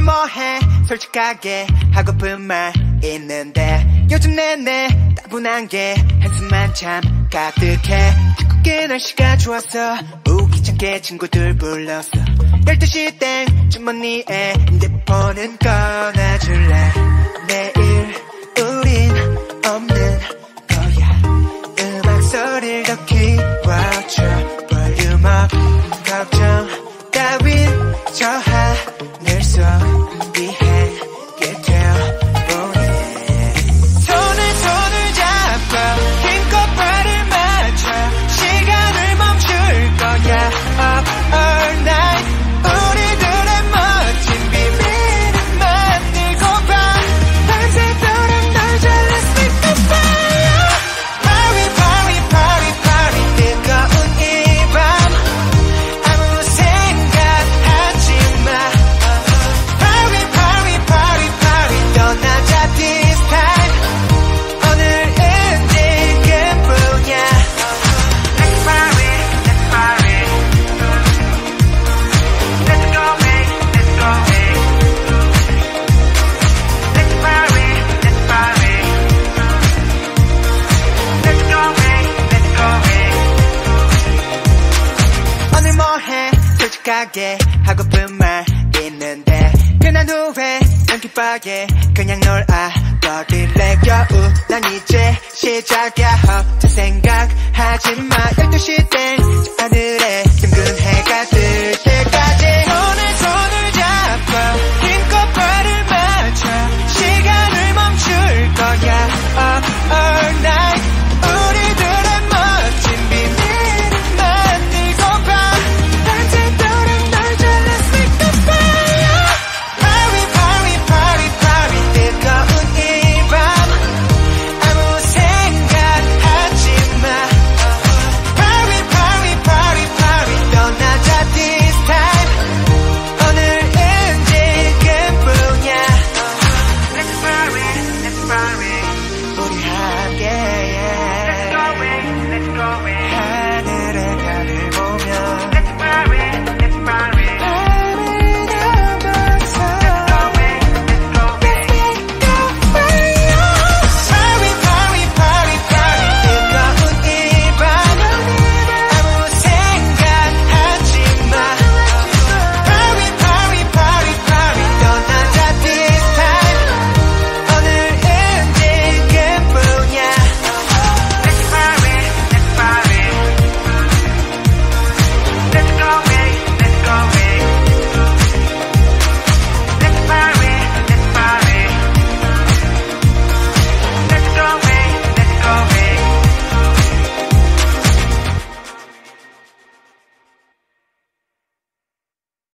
뭐해? 솔직하게 하고픈 말 있는데 요즘 내내 따분한 게 한숨만 참 가득해. 듣고 날씨가 좋았어 우기찮게 친구들 불렀어. 12시 땡 주머니에 핸드폰은 꺼놔 뭐해 솔직하게 하고픈 말 있는데 끝난 후에 연기파게 그냥 놀아 버릴래 겨우 난 이제 시작이야. 헛된 생각하지마. 12시 땡저 하늘에